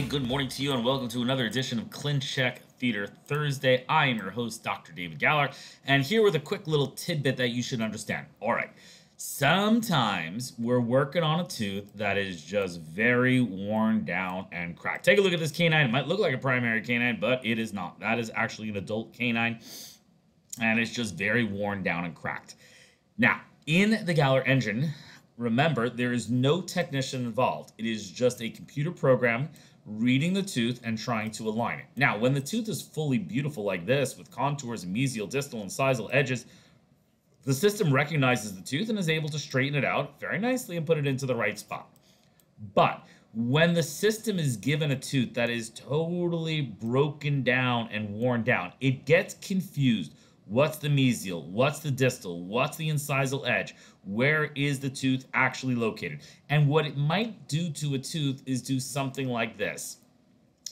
good morning to you, and welcome to another edition of ClinCheck Theater Thursday. I am your host, Dr. David Galler, and here with a quick little tidbit that you should understand. All right, sometimes we're working on a tooth that is just very worn down and cracked. Take a look at this canine. It might look like a primary canine, but it is not. That is actually an adult canine, and it's just very worn down and cracked. Now, in the Galler engine, remember there is no technician involved. It is just a computer program reading the tooth and trying to align it. Now, when the tooth is fully beautiful like this, with contours mesial, distal, and incisal edges, the system recognizes the tooth and is able to straighten it out very nicely and put it into the right spot. But when the system is given a tooth that is totally broken down and worn down, it gets confused. What's the mesial? What's the distal? What's the incisal edge? Where is the tooth actually located? And what it might do to a tooth is do something like this.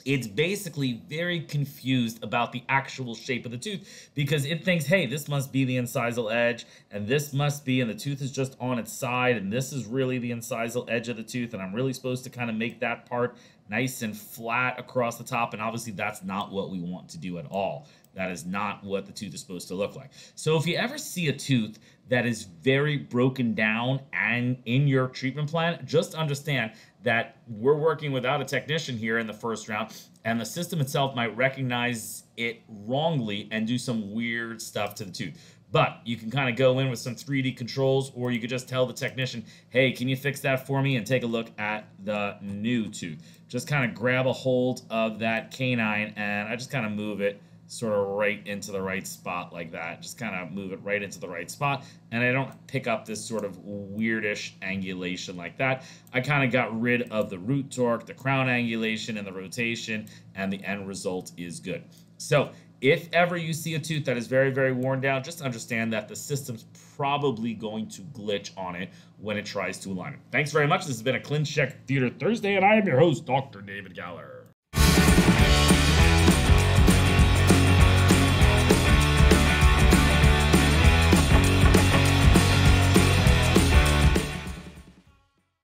It's basically very confused about the actual shape of the tooth because it thinks, hey, this must be the incisal edge, and this must be, and the tooth is just on its side, and this is really the incisal edge of the tooth, and I'm really supposed to kind of make that part nice and flat across the top, and obviously that's not what we want to do at all. That is not what the tooth is supposed to look like. So if you ever see a tooth that is very broken down and in your treatment plan, just understand that we're working without a technician here in the first round, and the system itself might recognize it wrongly and do some weird stuff to the tooth. But you can kind of go in with some 3D controls, or you could just tell the technician, hey, can you fix that for me? And take a look at the new tooth. Just kind of grab a hold of that canine, and I just kind of move it sort of right into the right spot like that. Just kind of move it right into the right spot. And I don't pick up this sort of weirdish angulation like that. I kind of got rid of the root torque, the crown angulation, and the rotation, and the end result is good. So if ever you see a tooth that is very, very worn down, just understand that the system's probably going to glitch on it when it tries to align it. Thanks very much. This has been a ClinCheck Theater Thursday, and I am your host, Dr. David Galler.